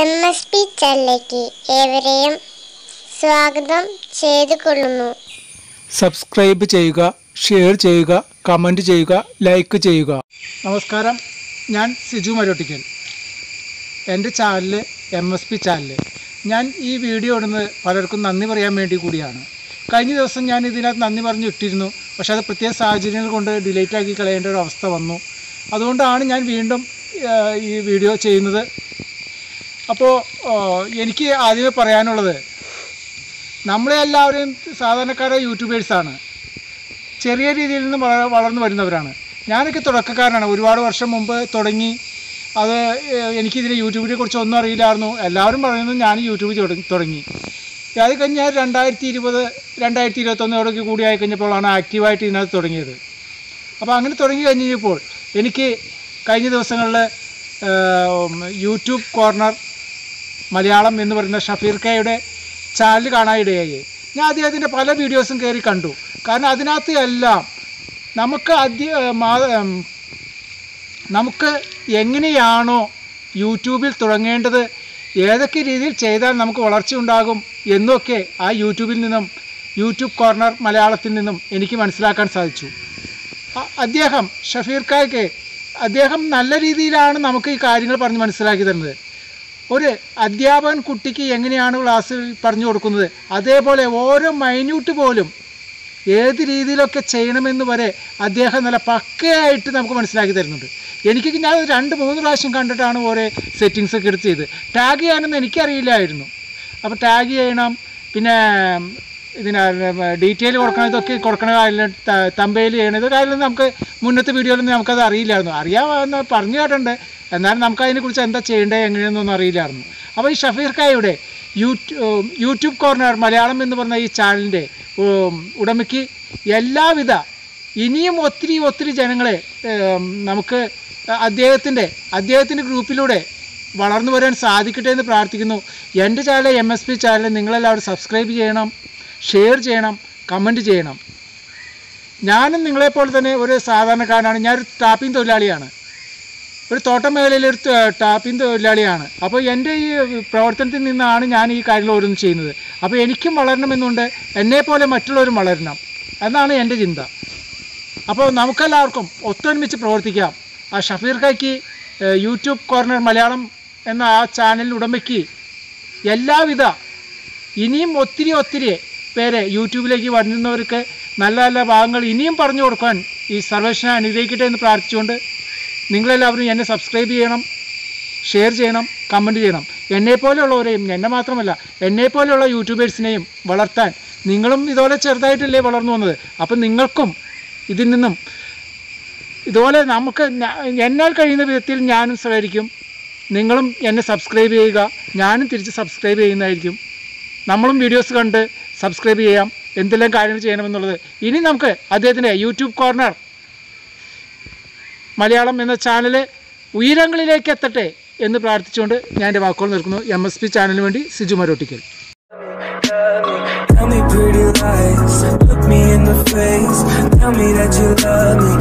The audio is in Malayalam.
എം എസ് പി ചെല്ലയ്ക്ക് ഏവരെയും സ്വാഗതം ചെയ്തു കൊള്ളുന്നു സബ്സ്ക്രൈബ് ചെയ്യുക ഷെയർ ചെയ്യുക കമന്റ് ചെയ്യുക ലൈക്ക് ചെയ്യുക. നമസ്കാരം. ഞാൻ സിജു മരോട്ടിക്കൽ. എന്റെ channel M S P channel ഞാൻ ഈ വീഡിയോ ഇടുന്നത് പലർക്കും നന്ദി പറയാൻ വേണ്ടി കൂടിയാണ്. കഴിഞ്ഞ ദിവസം ഞാൻ ഇതിനകത്ത് നന്ദി പറഞ്ഞു ഇട്ടിരുന്നു പക്ഷേ അത് പ്രത്യേക സാഹചര്യങ്ങൾ കൊണ്ട് ഡിലേറ്റ് ആക്കി കളയേണ്ട ഒരു അവസ്ഥ വന്നു. അതുകൊണ്ടാണ് ഞാൻ വീണ്ടും ഈ വീഡിയോ ചെയ്യുന്നത്. അപ്പോൾ എനിക്ക് ആദ്യമേ പറയാനുള്ളത് നമ്മളെ എല്ലാവരെയും സാധാരണക്കാരെ യൂട്യൂബേഴ്സാണ്. ചെറിയ രീതിയിൽ നിന്ന് വളർന്നു വരുന്നവരാണ്. ഞാനൊക്കെ തുടക്കക്കാരനാണ്. ഒരുപാട് വർഷം മുമ്പ് തുടങ്ങി അത് എനിക്കിതിനെ യൂട്യൂബിനെ കുറിച്ച് ഒന്നും അറിയില്ലായിരുന്നു. എല്ലാവരും പറയുന്നത് ഞാൻ യൂട്യൂബ് തുടങ്ങി. അത് കഴിഞ്ഞ് ഞാൻ രണ്ടായിരത്തി ഇരുപത് രണ്ടായിരത്തി ഇരുപത്തൊന്നോടൊക്കെ കൂടി ആയി കഴിഞ്ഞപ്പോഴാണ് ആക്റ്റീവായിട്ട് ഇതിനകത്ത് തുടങ്ങിയത്. അപ്പോൾ അങ്ങനെ തുടങ്ങി കഴിഞ്ഞ് കഴിഞ്ഞപ്പോൾ എനിക്ക് കഴിഞ്ഞ ദിവസങ്ങളിൽ യൂട്യൂബ് കോർണർ മലയാളം എന്ന് പറയുന്ന ഷഫീർ കെയുടെ ചാനൽ കാണാനിടയായി. ഞാൻ അദ്ദേഹത്തിന്റെ പല വീഡിയോസും കയറി കണ്ടു. കാരണം അതിനകത്ത് എല്ലാം നമുക്ക് അധ്യ നമുക്ക് എങ്ങനെയാണോ യൂട്യൂബിൽ തുടങ്ങേണ്ടത് ഏതൊക്കെ രീതിയിൽ ചെയ്താൽ നമുക്ക് വളർച്ച ഉണ്ടാകും എന്നൊക്കെ ആ യൂട്യൂബിൽ നിന്നും യൂട്യൂബ് കോർണർ മലയാളത്തിൽ നിന്നും എനിക്ക് മനസ്സിലാക്കാൻ സാധിച്ചു. അദ്ദേഹം ഷഫീർ ഖായ്ക്ക് അദ്ദേഹം നല്ല രീതിയിലാണ് നമുക്ക് ഈ കാര്യങ്ങൾ പറഞ്ഞ് മനസ്സിലാക്കി തരുന്നത്. ഒരു അധ്യാപകൻ കുട്ടിക്ക് എങ്ങനെയാണ് ക്ലാസ്സിൽ പറഞ്ഞു കൊടുക്കുന്നത്? അതേപോലെ ഓരോ മൈന്യൂട്ട് പോലും ഏത് രീതിയിലൊക്കെ ചെയ്യണമെന്ന് വരെ അദ്ദേഹം നല്ല പക്കയായിട്ട് നമുക്ക് മനസ്സിലാക്കി തരുന്നുണ്ട്. എനിക്ക് ഞാൻ രണ്ട് മൂന്ന് പ്രാവശ്യം കണ്ടിട്ടാണ് ഓരോ സെറ്റിങ്സ് ഒക്കെ എടുത്ത് ചെയ്ത് ടാഗ് ചെയ്യാനൊന്നും എനിക്കറിയില്ലായിരുന്നു. അപ്പോൾ ടാഗ് ചെയ്യണം. പിന്നെ ഇതിന് ഡീറ്റെയിൽ കൊടുക്കണം. ഇതൊക്കെ കൊടുക്കണ കാര്യം തമ്പയിൽ ചെയ്യണം. ഇതൊക്കെ കാര്യം നമുക്ക് മുന്നത്തെ വീഡിയോയിലൊന്നും നമുക്കത് അറിയില്ലായിരുന്നു. അറിയാമെന്ന് പറഞ്ഞു കേട്ടിട്ടുണ്ട്. എന്നാലും നമുക്ക് അതിനെക്കുറിച്ച് എന്താ ചെയ്യേണ്ടത് എങ്ങനെയെന്നൊന്നും അറിയില്ലായിരുന്നു. അപ്പോൾ ഈ ഷഫീർ കായയുടെ യൂട്യൂബ് യൂട്യൂബ് കോർണർ മലയാളം എന്ന് പറഞ്ഞ ഈ ചാനലിന്റെ ഉടമയ്ക്ക് എല്ലാവിധ ഇനിയും ഒത്തിരി ഒത്തിരി ജനങ്ങളെ നമുക്ക് അദ്ദേഹത്തിന്റെ അദ്ദേഹത്തിന്റെ ഗ്രൂപ്പിലൂടെ വളർന്നു വരാൻ സാധിക്കട്ടെ എന്ന് പ്രാർത്ഥിക്കുന്നു. എന്റെ channel M S P channel നിങ്ങളെല്ലാവരും സബ്സ്ക്രൈബ് ചെയ്യണം ഷെയർ ചെയ്യണം കമന്റ് ചെയ്യണം. ഞാനും നിങ്ങളെപ്പോലെ തന്നെ ഒരു സാധാരണക്കാരനാണ്. ഞാനൊരു ടാപ്പിംഗ് തൊഴിലാളിയാണ്. ഒരു തോട്ടം മേഖലയിലെ ഒരു ടാപ്പിംഗ് തൊഴിലാളിയാണ്. അപ്പോൾ എന്റെ ഈ പ്രവർത്തനത്തിൽ നിന്നാണ് ഞാൻ ഈ കാര്യങ്ങൾ ഓരോന്നും ചെയ്യുന്നത്. അപ്പോൾ എനിക്കും വളരണമെന്നുണ്ട് എന്നെപ്പോലെ മറ്റുള്ളവരും വളരണം. എന്നാണ് എന്റെ ചിന്ത. അപ്പോൾ നമുക്കെല്ലാവർക്കും ഒത്തൊരുമിച്ച് പ്രവർത്തിക്കാം. ആ ഷഫീർ കൈക്ക് യൂട്യൂബ് കോർണർ മലയാളം എന്ന ആ ചാനൽ ഉടമയ്ക്ക് എല്ലാവിധ ഇനിയും ഒത്തിരി ഒത്തിരി പേരെ യൂട്യൂബിലേക്ക് വരുന്നവർക്ക് നല്ല നല്ല ഭാഗങ്ങൾ ഇനിയും പറഞ്ഞു കൊടുക്കാൻ ഈ സർവേഷനെ അനുഗ്രഹിക്കട്ടെ എന്ന് പ്രാർത്ഥിച്ചുകൊണ്ട് നിങ്ങളെല്ലാവരും എന്നെ സബ്സ്ക്രൈബ് ചെയ്യണം ഷെയർ ചെയ്യണം കമന്റ് ചെയ്യണം. എന്നെപ്പോലെയുള്ളവരെയും എന്നെ മാത്രമല്ല എന്നെപ്പോലെയുള്ള യൂട്യൂബേഴ്സിനെയും വളർത്താൻ നിങ്ങളും ഇതുപോലെ ചെറുതായിട്ടല്ലേ വളർന്നു വന്നത്. അപ്പം നിങ്ങൾക്കും ഇതിൽ നിന്നും ഇതുപോലെ നമുക്ക് എന്നാൽ കഴിയുന്ന വിധത്തിൽ ഞാനും സഹകരിക്കും. നിങ്ങളും എന്നെ സബ്സ്ക്രൈബ് ചെയ്യുക. ഞാനും തിരിച്ച് സബ്സ്ക്രൈബ് ചെയ്യുന്നതായിരിക്കും. നമ്മളും വീഡിയോസ് കണ്ട് സബ്സ്ക്രൈബ് ചെയ്യാം. എന്തെല്ലാം കാര്യങ്ങൾ ചെയ്യണമെന്നുള്ളത്. ഇനി നമുക്ക് അദ്ദേഹത്തിന്റെ യൂട്യൂബ് കോർണർ മലയാളം എന്ന ചാനൽ ഉയരങ്ങളിലേക്ക് എത്തട്ടെ എന്ന് പ്രാർത്ഥിച്ചുകൊണ്ട് ഞാൻ എന്റെ വാക്കുകൾ നിൽക്കുന്നു എം എസ് പി ചാനലിന് വേണ്ടി Siju Marottikkal. Tell me that you love me,